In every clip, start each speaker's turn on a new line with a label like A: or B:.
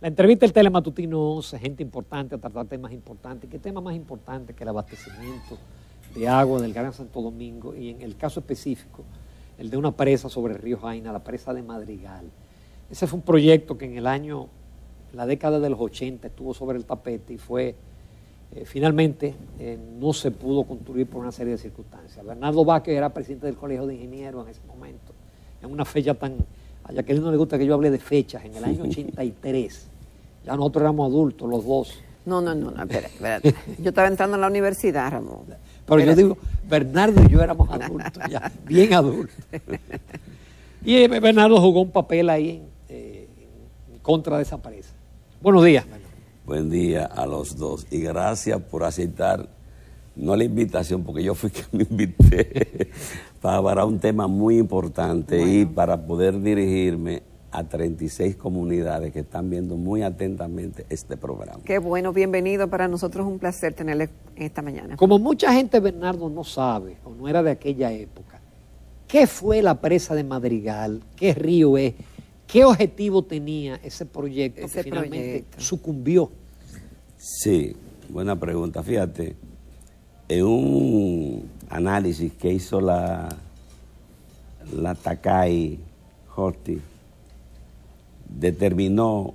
A: La entrevista del Telematutino 11, gente importante a tratar temas importantes. ¿Qué tema más importante que el abastecimiento de agua del Gran Santo Domingo? Y en el caso específico, el de una presa sobre el río Jaina, la presa de Madrigal. Ese fue un proyecto que en el año, la década de los 80, estuvo sobre el tapete y fue, eh, finalmente, eh, no se pudo construir por una serie de circunstancias. Bernardo Vázquez era presidente del Colegio de Ingenieros en ese momento, en una fecha tan... A Jacqueline no le gusta que yo hable de fechas, en el año 83. Ya nosotros éramos adultos, los dos.
B: No, no, no, no espera, espérate. Yo estaba entrando en la universidad, Ramón.
A: Pero yo digo, Bernardo y yo éramos adultos, ya, bien adultos. Y eh, Bernardo jugó un papel ahí en, eh, en contra de esa presa. Buenos días.
C: Buen día a los dos y gracias por aceptar, no la invitación, porque yo fui que me invité para hablar un tema muy importante y para poder dirigirme a 36 comunidades que están viendo muy atentamente este programa.
B: Qué bueno, bienvenido. Para nosotros es un placer tenerle esta mañana.
A: Como mucha gente, Bernardo, no sabe o no era de aquella época, ¿qué fue la presa de Madrigal? ¿Qué río es? ¿Qué objetivo tenía ese proyecto
B: Ese
A: que finalmente
B: proyecto.
A: sucumbió?
C: Sí, buena pregunta. Fíjate, en un análisis que hizo la, la Takai Horti, determinó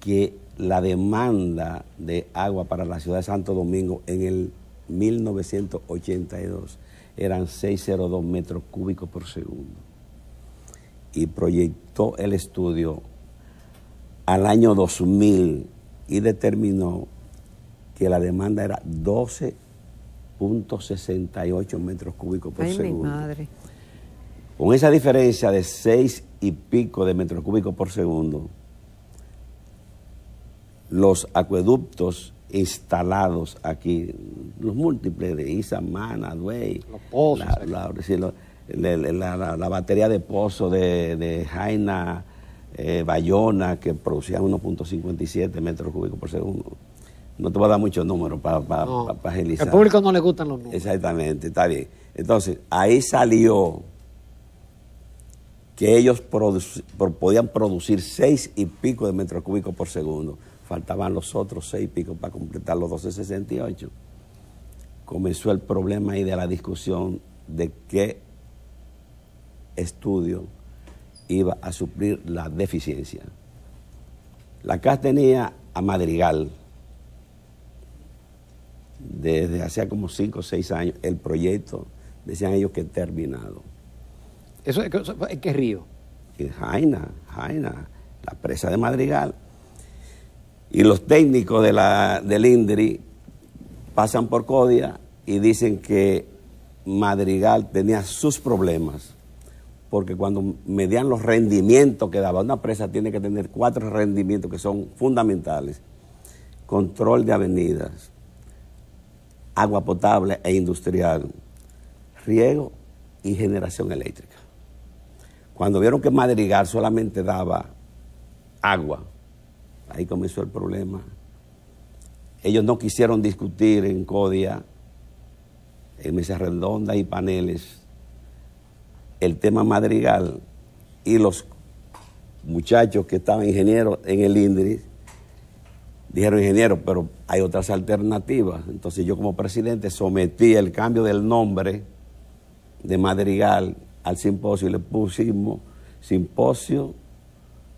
C: que la demanda de agua para la ciudad de Santo Domingo en el 1982 eran 602 metros cúbicos por segundo. Y proyectó el estudio al año 2000 y determinó que la demanda era 12.68 metros cúbicos por
B: Ay, mi
C: segundo.
B: madre.
C: Con esa diferencia de seis y pico de metros cúbicos por segundo, los acueductos instalados aquí, los múltiples de Isamana, Duey,
A: Los pozos
C: la, la- la- la- la- la batería de pozos de, de Jaina, eh, Bayona, que producían 1.57 metros cúbicos por segundo. No te voy a dar muchos números para
A: No,
C: agilizar.
A: al público no le gustan los números.
C: Exactamente, está bien. Entonces, ahí salió que ellos produ- podían producir seis y pico de metros cúbicos por segundo. Faltaban los otros seis y pico para completar los 1268. Comenzó el problema ahí de la discusión de qué estudio iba a suplir la deficiencia. La CAS tenía a Madrigal desde hace como cinco o seis años el proyecto, decían ellos que terminado.
A: Eso, eso- ¿En qué río?
C: Y Jaina, Jaina, la presa de Madrigal. Y los técnicos de la, del INDRI pasan por Codia y dicen que Madrigal tenía sus problemas, porque cuando medían los rendimientos que daba, una presa tiene que tener cuatro rendimientos que son fundamentales. Control de avenidas, agua potable e industrial, riego y generación eléctrica. Cuando vieron que Madrigal solamente daba agua, ahí comenzó el problema. Ellos no quisieron discutir en CODIA, en mesas redondas y paneles, el tema Madrigal y los muchachos que estaban ingenieros en el INDRI dijeron ingeniero, pero hay otras alternativas. Entonces yo como presidente sometí el cambio del nombre de Madrigal al simposio y le pusimos simposio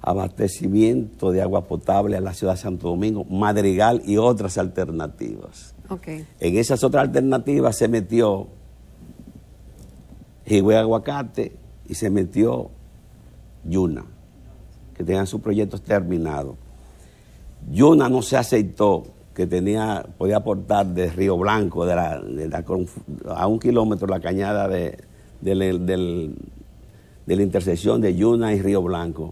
C: abastecimiento de agua potable a la ciudad de Santo Domingo, Madrigal y otras alternativas. En esas otras alternativas se metió Higüey Aguacate y se metió Yuna, que tenían sus proyectos terminados. Yuna no se aceptó que tenía, podía aportar de Río Blanco, a un kilómetro la cañada de, de la intersección de Yuna y Río Blanco.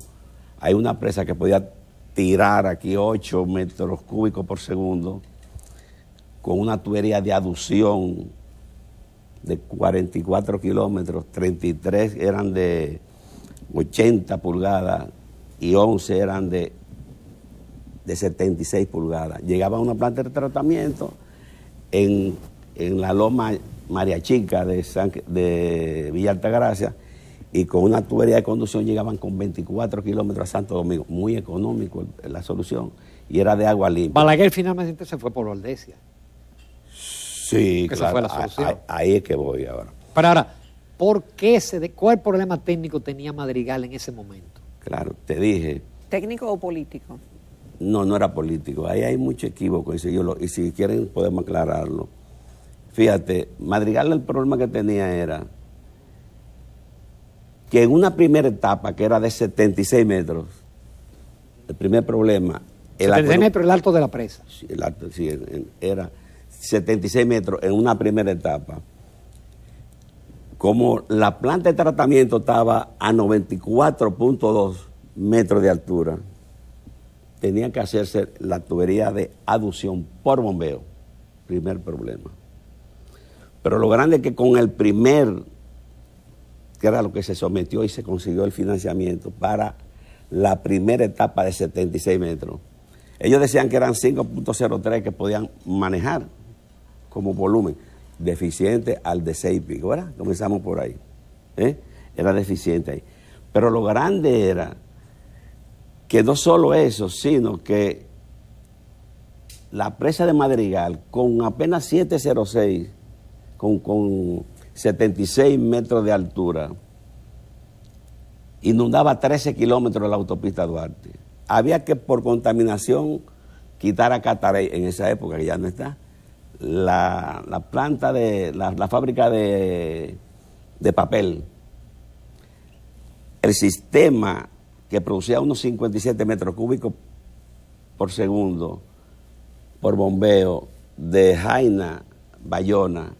C: Hay una presa que podía tirar aquí 8 metros cúbicos por segundo con una tubería de aducción de 44 kilómetros, 33 eran de 80 pulgadas y 11 eran de, de 76 pulgadas. Llegaba a una planta de tratamiento en, en la loma María Chica de, San- de Villa Altagracia y con una tubería de conducción llegaban con 24 kilómetros a Santo Domingo. Muy económico la solución. Y era de agua limpia.
A: Balaguer finalmente se fue por Valdesia.
C: Sí, claro.
A: fue la
C: a-
A: solución.
C: a- Ahí es que voy ahora.
A: Pero ahora, ¿por qué se de, ¿cuál problema técnico tenía Madrigal en ese momento?
C: Claro, te dije,
B: ¿Técnico o político?
C: No, no era político. Ahí hay mucho equívoco. Y si, yo lo- y si quieren, podemos aclararlo. Fíjate, Madrigal el problema que tenía era que en una primera etapa, que era de 76 metros, el primer problema... El
A: 76
C: acueducto-
A: metros el alto de la presa.
C: Sí, el alto, sí, era 76 metros en una primera etapa. Como la planta de tratamiento estaba a 94.2 metros de altura, tenía que hacerse la tubería de aducción por bombeo. Primer problema. Pero lo grande es que con el primer, que era lo que se sometió y se consiguió el financiamiento para la primera etapa de 76 metros, ellos decían que eran 5.03 que podían manejar como volumen, deficiente al de 6 y pico, ¿verdad? Comenzamos por ahí. ¿eh? Era deficiente ahí. Pero lo grande era que no solo eso, sino que la presa de Madrigal, con apenas 706, con, con 76 metros de altura, inundaba 13 kilómetros de la autopista Duarte. Había que por contaminación quitar a Catarey, en esa época que ya no está, la, la planta de, la, fábrica de papel. El sistema que producía unos 57 metros cúbicos por segundo, por bombeo, de Jaina, Bayona,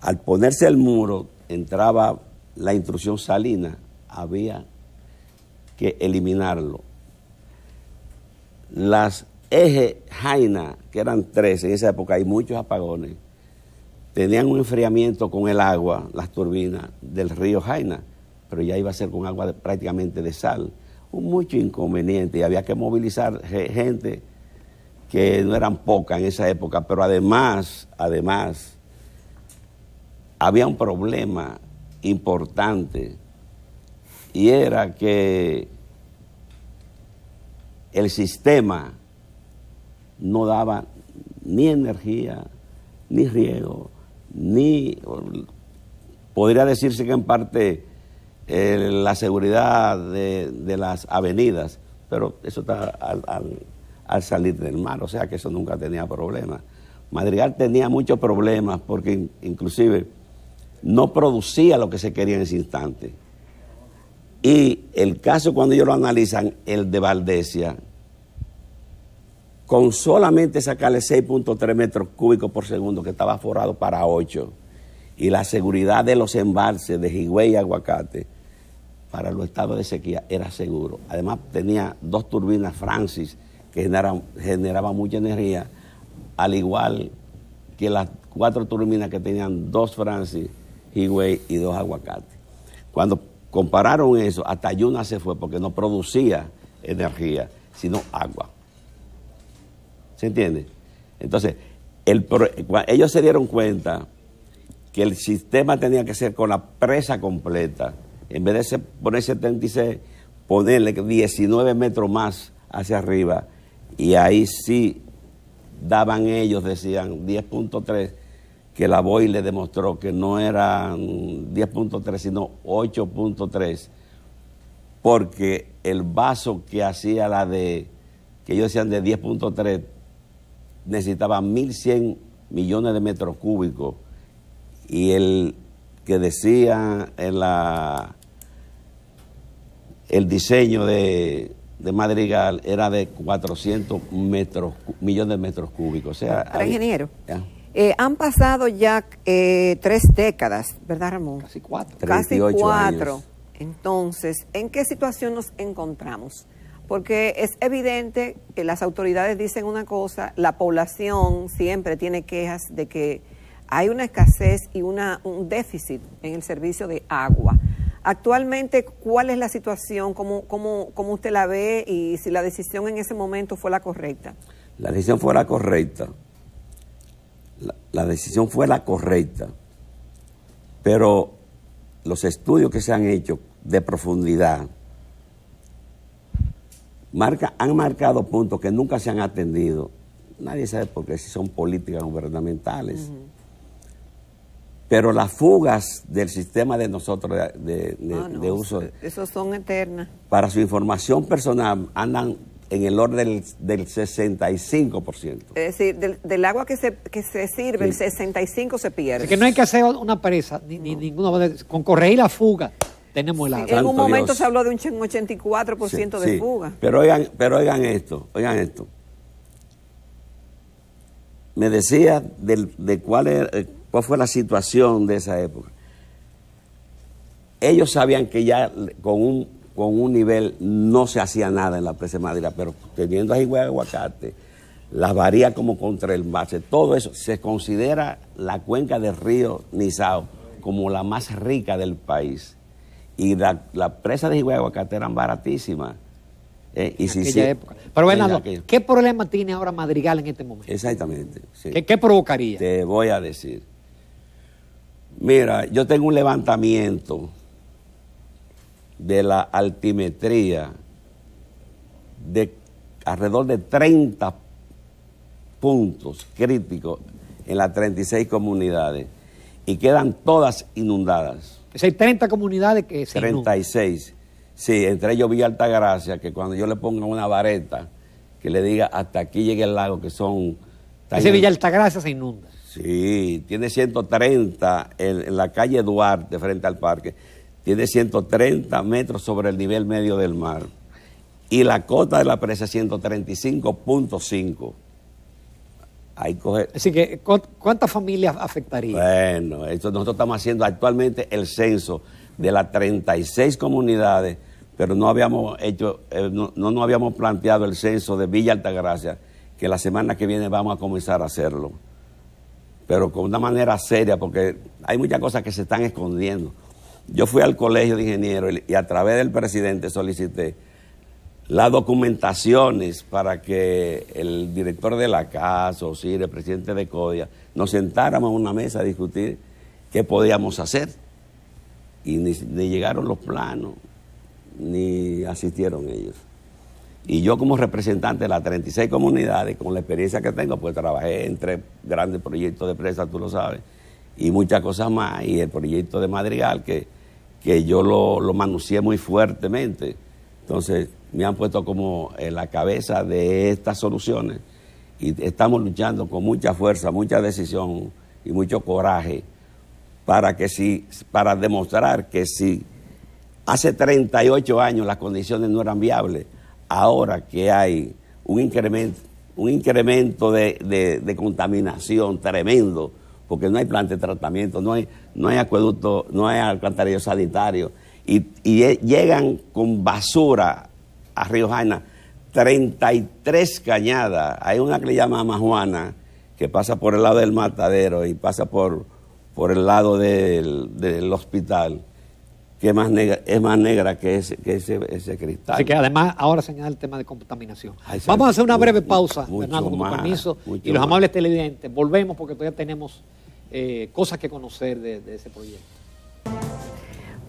C: al ponerse el muro, entraba la intrusión salina, había que eliminarlo. Las ejes Jaina, que eran tres, en esa época hay muchos apagones, tenían un enfriamiento con el agua, las turbinas del río Jaina, pero ya iba a ser con agua prácticamente de sal. Un mucho inconveniente y había que movilizar ge- gente que no eran pocas en esa época, pero además, además, había un problema importante y era que el sistema no daba ni energía, ni riego, ni podría decirse que en parte la seguridad de, de las avenidas, pero eso está al, al- al salir del mar, o sea que eso nunca tenía problemas. Madrigal tenía muchos problemas porque in- inclusive no producía lo que se quería en ese instante. Y el caso cuando ellos lo analizan, el de Valdesia, con solamente sacarle 6.3 metros cúbicos por segundo, que estaba forrado para 8, y la seguridad de los embalses de Higüey y Aguacate, para los estados de sequía era seguro. Además tenía dos turbinas Francis que generaban, mucha energía, al igual que las cuatro turbinas que tenían dos Francis, Higüey y dos Aguacate. Cuando compararon eso, hasta Yuna se fue porque no producía energía, sino agua. ¿Se entiende? Entonces, ellos se dieron cuenta que el sistema tenía que ser con la presa completa. En vez de poner 76, ponerle 19 metros más hacia arriba. Y ahí sí daban ellos, decían 10.3, que la BOI le demostró que no eran 10.3, sino 8.3 porque el vaso que hacía la de, que ellos decían de 10.3, necesitaba 1.100 millones de metros cúbicos y el que decía en la, el diseño de, de Madrigal era de 400 metros, millones de metros cúbicos. O sea,
B: Para ingeniero.
C: Ya.
B: Eh, han pasado ya eh, tres décadas, ¿verdad, Ramón?
A: Casi cuatro.
B: Casi
C: 38
B: cuatro.
C: años.
B: Entonces, ¿en qué situación nos encontramos? Porque es evidente que las autoridades dicen una cosa, la población siempre tiene quejas de que hay una escasez y una, un déficit en el servicio de agua. Actualmente, ¿cuál es la situación? ¿Cómo, cómo, ¿Cómo usted la ve y si la decisión en ese momento fue la correcta?
C: La decisión fue la correcta. La, la decisión fue la correcta. Pero los estudios que se han hecho de profundidad marca, han marcado puntos que nunca se han atendido. Nadie sabe por qué, si son políticas gubernamentales. Pero las fugas del sistema de nosotros de, de-
B: Ah, no,
C: de uso
B: Esos son eternas.
C: para su información personal andan en el orden del, del 65%.
B: Es decir, del, del agua que se, que se sirve, el 65 se pierde.
A: Así que no hay que hacer una presa, ni, ni ninguna. Con corregir la fuga, tenemos el
B: Sí,
A: agua.
B: en un momento
C: Dios.
B: se habló de un ch- un 84% de
C: Sí,
B: fuga.
C: Pero oigan, pero oigan esto, oigan esto. Me decía del- de cuál, era- eh, cuál fue la situación de esa época. Ellos sabían que ya con un, con un nivel no se hacía nada en la presa de Madera, pero teniendo ahí de aguacate, las varía como contra el base, todo eso, se considera la cuenca del río Nizao como la más rica del país. Y la, la presa de Higüey de Aguacate eran baratísimas. Eh, y
A: en
C: si
A: aquella
C: sí-
A: época. Pero Bernardo,
C: aquella-
A: ¿qué problema tiene ahora Madrigal en este momento?
C: Exactamente. sí.
A: ¿Qué, qué provocaría?
C: Te voy a decir. Mira, yo tengo un levantamiento de la altimetría de alrededor de 30 puntos críticos en las 36 comunidades y quedan todas inundadas.
A: Es hay 30 comunidades que se inundan.
C: 36. Sí, entre ellos Villa Altagracia, que cuando yo le ponga una vareta que le diga hasta aquí llegue el lago, que son...
A: Ese Villa Altagracia se inunda.
C: Sí, tiene 130 en, en la calle Duarte, frente al parque. Tiene 130 metros sobre el nivel medio del mar. Y la cota de la presa 135.5. Ahí coge.
A: Así que, ¿cu- ¿cuántas familias afectaría?
C: Bueno, esto nosotros estamos haciendo actualmente el censo de las 36 comunidades, pero no habíamos hecho, eh, no, no nos habíamos planteado el censo de Villa Altagracia, que la semana que viene vamos a comenzar a hacerlo. Pero con una manera seria, porque hay muchas cosas que se están escondiendo. Yo fui al colegio de ingenieros y- a través del presidente solicité las documentaciones para que el director de la casa, o sí, el presidente de CODIA, nos sentáramos a una mesa a discutir qué podíamos hacer. Y ni llegaron los planos, ni asistieron ellos. Y yo como representante de las 36 comunidades, con la experiencia que tengo, pues trabajé en tres grandes proyectos de presa, tú lo sabes, y muchas cosas más, y el proyecto de Madrigal, que, que yo lo, lo manuseé muy fuertemente. Entonces, me han puesto como en la cabeza de estas soluciones y estamos luchando con mucha fuerza, mucha decisión y mucho coraje para que si, para demostrar que si hace 38 años las condiciones no eran viables, ahora que hay un incremento, un incremento de, contaminación tremendo, porque no hay planta de tratamiento, no hay, no hay acueducto, no hay alcantarillado sanitario, y, lle- llegan con basura a Río Jaina 33 cañadas. Hay una que le llama Majuana, que pasa por el lado del matadero y pasa por, por el lado del hospital, que es más negra, es más negra que ese, que ese, ese cristal.
A: Así que además ahora señala el tema de contaminación.
C: Ay,
A: Vamos a hacer una breve pausa, Bernardo, con tu permiso. Y los
C: más.
A: amables televidentes, volvemos porque todavía tenemos eh, cosas que conocer de, de ese proyecto.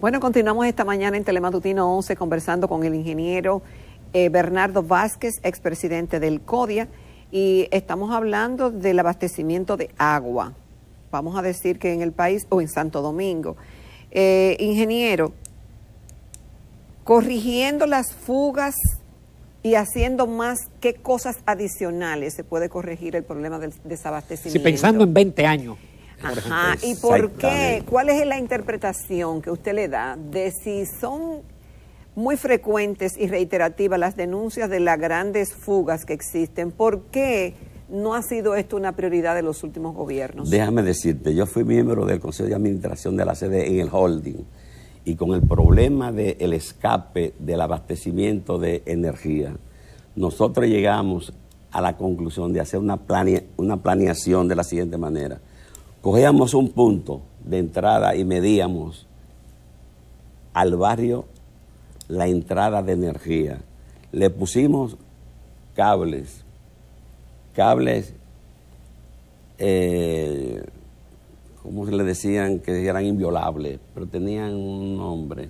B: Bueno, continuamos esta mañana en Telematutino 11 conversando con el ingeniero eh, Bernardo Vázquez, expresidente del CODIA, y estamos hablando del abastecimiento de agua. Vamos a decir que en el país o en Santo Domingo. Eh, ingeniero, corrigiendo las fugas y haciendo más, ¿qué cosas adicionales se puede corregir el problema del
A: Si
B: desabastecimiento?
A: pensando en 20 años.
B: Ajá, ¿y por qué? ¿Cuál es la interpretación que usted le da de si son muy frecuentes y reiterativas las denuncias de las grandes fugas que existen? ¿Por qué no ha sido esto una prioridad de los últimos gobiernos?
C: Déjame decirte, yo fui miembro del Consejo de Administración de la sede en el holding y con el problema del escape del abastecimiento de energía, nosotros llegamos a la conclusión de hacer una, una planeación de la siguiente manera. Cogíamos un punto de entrada y medíamos al barrio la entrada de energía. Le pusimos cables, cables eh, como le decían, que eran inviolables, pero tenían un nombre.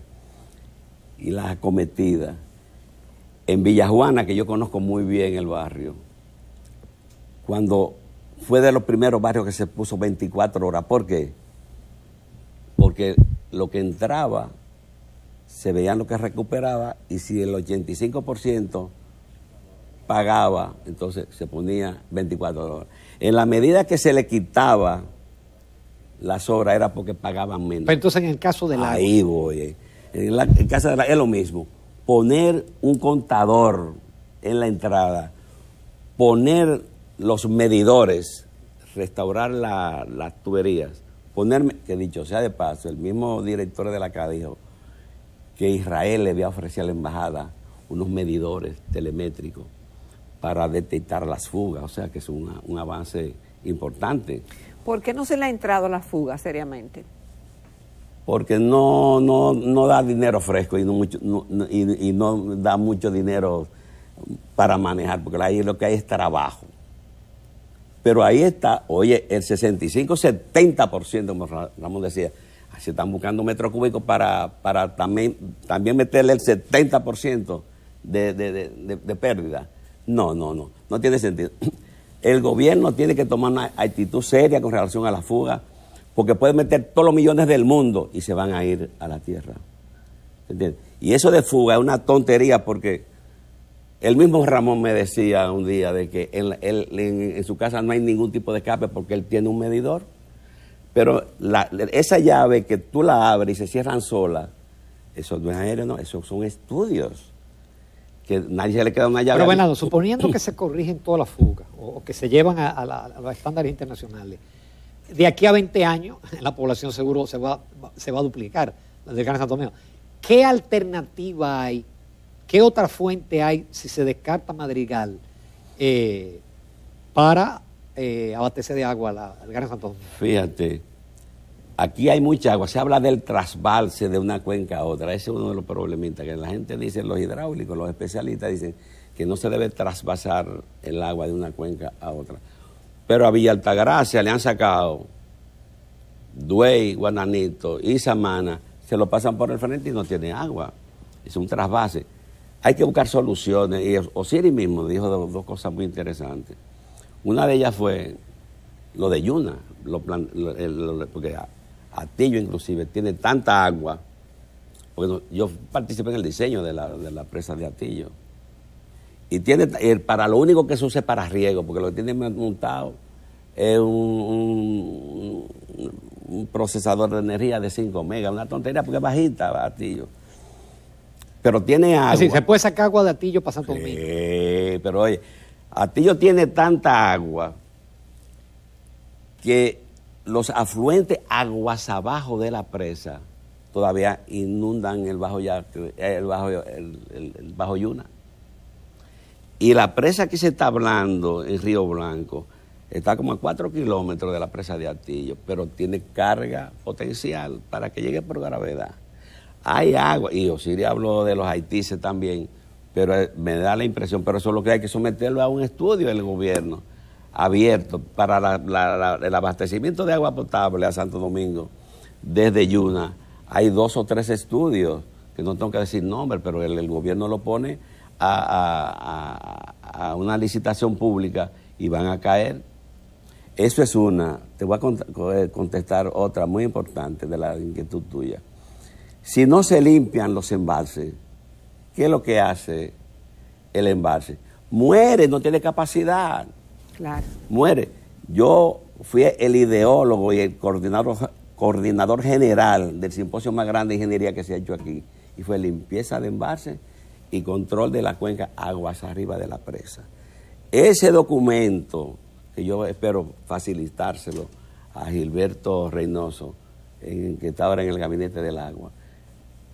C: Y las acometidas. En Villajuana, que yo conozco muy bien el barrio, cuando fue de los primeros barrios que se puso 24 horas. ¿Por qué? Porque lo que entraba se veía lo que recuperaba y si el 85% pagaba, entonces se ponía 24 horas. En la medida que se le quitaba las horas era porque pagaban menos.
A: Pero entonces en el caso de la...
C: Ahí voy. En, la, caso de la, es lo mismo. Poner un contador en la entrada, poner los medidores, restaurar las tuberías, ponerme, que dicho sea de paso, el mismo director de la CAD dijo que Israel le había ofrecido a la embajada unos medidores telemétricos para detectar las fugas, o sea que es un avance importante.
B: ¿Por qué no se le ha entrado la fuga seriamente?
C: Porque no, no, no da dinero fresco y no, mucho, y, no da mucho dinero para manejar, porque ahí lo que hay es trabajo. Pero ahí está, oye, el 65-70%, como Ramón decía, se están buscando metros cúbicos para, para también, también meterle el 70% de, de, de, de pérdida. No, no, no, no tiene sentido. El gobierno tiene que tomar una actitud seria con relación a la fuga, porque puede meter todos los millones del mundo y se van a ir a la tierra. ¿Entiendes? Y eso de fuga es una tontería porque el mismo Ramón me decía un día de que en, su casa no hay ningún tipo de escape porque él tiene un medidor. Pero esa llave que tú la abres y se cierran sola, eso no es no, eso son estudios que nadie se le queda una llave.
A: Pero Bernardo, suponiendo que se corrigen todas las fugas o, que se llevan a, los estándares internacionales, de aquí a 20 años la población seguro se va, se va a duplicar, la del Gran Santo Domingo. ¿Qué alternativa hay? ¿Qué otra fuente hay si se descarta Madrigal eh, para eh, abastecer de agua al Gran Santo Domingo?
C: Fíjate, Aquí hay mucha agua, se habla del trasbalse de una cuenca a otra, ese es uno de los problemitas, que la gente dice, los hidráulicos, los especialistas dicen que no se debe trasvasar el agua de una cuenca a otra. Pero a Villa Altagracia le han sacado Duey, Guananito y Samana, se lo pasan por el frente y no tiene agua. Es un trasvase. Hay que buscar soluciones. Y Osiris mismo dijo dos, cosas muy interesantes. Una de ellas fue lo de Yuna, lo, porque Atillo inclusive tiene tanta agua, porque yo participé en el diseño de la, presa de Atillo, y tiene, para lo único que se usa es para riego, porque lo que tiene montado es un, procesador de energía de 5 megas, una tontería porque es bajita Atillo. Pero tiene agua.
A: Así, se puede sacar agua de Atillo para Santo Domingo.
C: Sí, pero oye, Atillo tiene tanta agua que los afluentes aguas abajo de la presa todavía inundan el bajo, ya, el bajo, el, bajo Yuna. Y la presa que se está hablando en Río Blanco está como a cuatro kilómetros de la presa de Atillo, pero tiene carga potencial para que llegue por gravedad. Hay agua, y Osiris habló de los haitises también, pero me da la impresión, pero eso es lo que hay que someterlo a un estudio del gobierno abierto para el abastecimiento de agua potable a Santo Domingo desde Yuna. Hay dos o tres estudios, que no tengo que decir nombre, pero el, gobierno lo pone a, una licitación pública y van a caer. Eso es una. Te voy a contestar otra muy importante de la inquietud tuya. Si no se limpian los embalses, ¿qué es lo que hace el embalse? Muere, no tiene capacidad. Muere. Yo fui el ideólogo y el coordinador, coordinador general del simposio más grande de ingeniería que se ha hecho aquí. Y fue limpieza de embalse y control de la cuenca aguas arriba de la presa. Ese documento, que yo espero facilitárselo a Gilberto Reynoso, en, que está ahora en el gabinete del agua,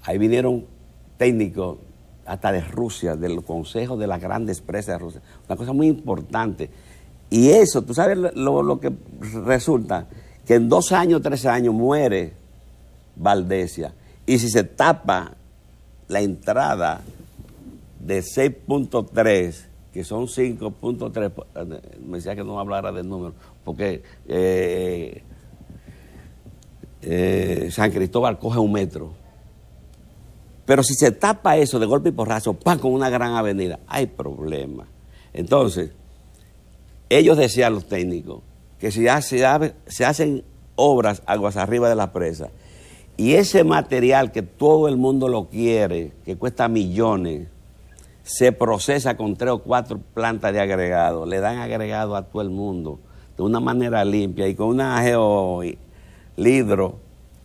C: ahí vinieron técnicos hasta de Rusia, del Consejo de las Grandes Presas de Rusia. Una cosa muy importante. Y eso, tú sabes lo, que resulta, que en dos años, tres años muere Valdesia. Y si se tapa la entrada de 6.3, que son 5.3, me decía que no hablara del número, porque eh, eh, San Cristóbal coge un metro. Pero si se tapa eso de golpe y porrazo, pan con una gran avenida, hay problema. Entonces, ellos decían los técnicos que si se, se hacen obras aguas arriba de la presa y ese material que todo el mundo lo quiere, que cuesta millones, se procesa con tres o cuatro plantas de agregado, le dan agregado a todo el mundo de una manera limpia y con una geolidro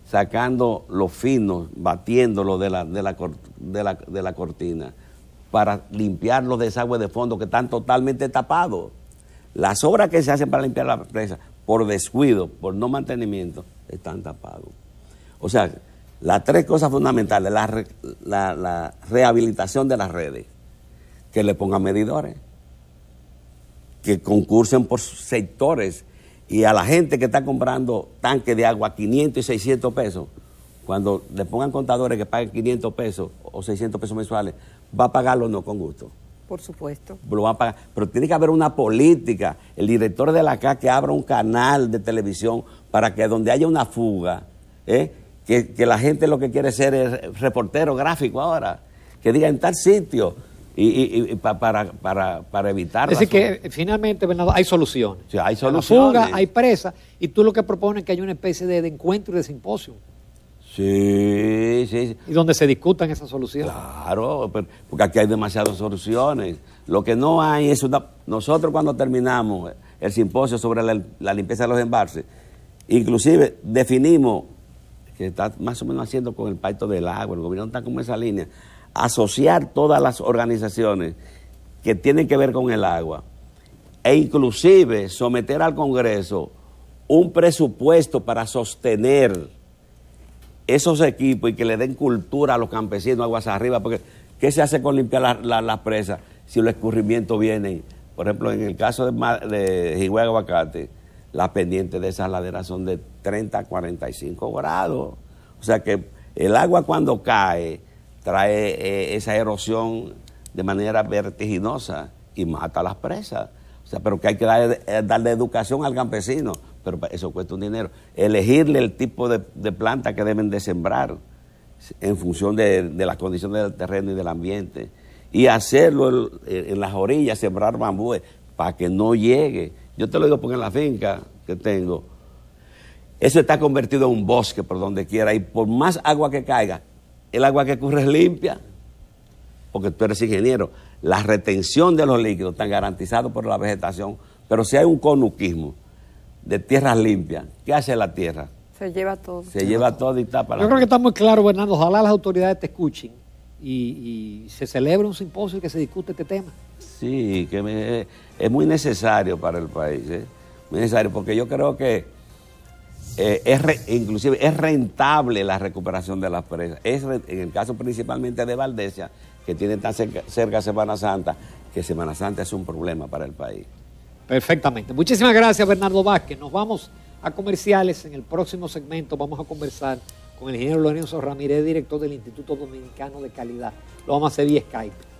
C: sacando los finos, batiéndolo de la, de la, de la, de la cortina para limpiar los desagües de fondo que están totalmente tapados. Las obras que se hacen para limpiar la presa, por descuido, por no mantenimiento, están tapados. O sea, las tres cosas fundamentales, la, rehabilitación de las redes, que le pongan medidores, que concursen por sectores y a la gente que está comprando tanques de agua 500 y 600 pesos, cuando le pongan contadores que paguen 500 pesos o 600 pesos mensuales, va a pagarlo no con gusto.
B: Por supuesto.
C: Lo va a pagar. Pero tiene que haber una política. El director de la CA que abra un canal de televisión para que donde haya una fuga, ¿eh? que, la gente lo que quiere ser es reportero gráfico ahora, que diga en tal sitio. Y, para, para, para, evitar.
A: Es decir, que finalmente, Bernardo, hay soluciones.
C: Sí, hay soluciones.
A: Hay fuga, hay presa, y tú lo que propones es que haya una especie de, de encuentro y de simposio.
C: Sí, sí.
A: Y donde se discutan esas soluciones.
C: Claro, porque aquí hay demasiadas soluciones. Lo que no hay es una... Nosotros cuando terminamos el simposio sobre la, limpieza de los embalses, inclusive definimos, que está más o menos haciendo con el pacto del agua, el gobierno está como esa línea, asociar todas las organizaciones que tienen que ver con el agua e inclusive someter al Congreso un presupuesto para sostener esos equipos y que le den cultura a los campesinos aguas arriba, porque ¿qué se hace con limpiar las presas si los escurrimientos vienen? Por ejemplo, en el caso de, de Aguacate, las pendientes de esas laderas son de 30 a 45 grados. O sea que el agua cuando cae trae eh, esa erosión de manera vertiginosa y mata las presas. O sea, pero que hay que eh, darle educación al campesino pero eso cuesta un dinero. Elegirle el tipo de, planta que deben de sembrar en función de, las condiciones del terreno y del ambiente. Y hacerlo en, las orillas, sembrar bambúes, para que no llegue. Yo te lo digo porque en la finca que tengo, eso está convertido en un bosque por donde quiera. Y por más agua que caiga, el agua que corre es limpia, porque tú eres ingeniero. La retención de los líquidos está garantizado por la vegetación, pero si hay un conuquismo, de tierras limpias. ¿Qué hace la tierra?
B: Se lleva todo.
C: Se lleva todo y tapa
A: Yo creo que está muy claro, Bernardo. Ojalá las autoridades te escuchen y, se celebre un simposio y que se discute este tema.
C: Sí, que es muy necesario para el país. ¿eh? Muy necesario, porque yo creo que eh, es inclusive es rentable la recuperación de las presas. Es en el caso principalmente de Valdesia, que tiene tan cerca Semana Santa, que Semana Santa es un problema para el país.
A: Perfectamente. Muchísimas gracias, Bernardo Vázquez. Nos vamos a comerciales. En el próximo segmento vamos a conversar con el ingeniero Lorenzo Ramírez, director del Instituto Dominicano de Calidad. Lo vamos a hacer vía Skype.